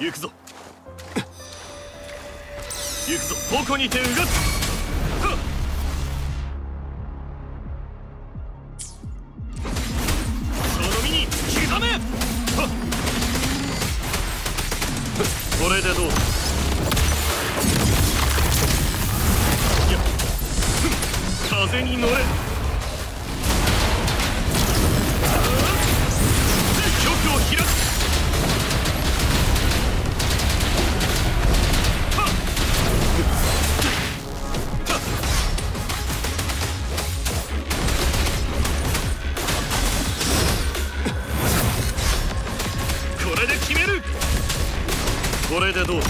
行くぞ。行くぞ。矛にてうがつその身に刻め。これでどうだ。いや風に乗れ。れで決める。これでどうだ？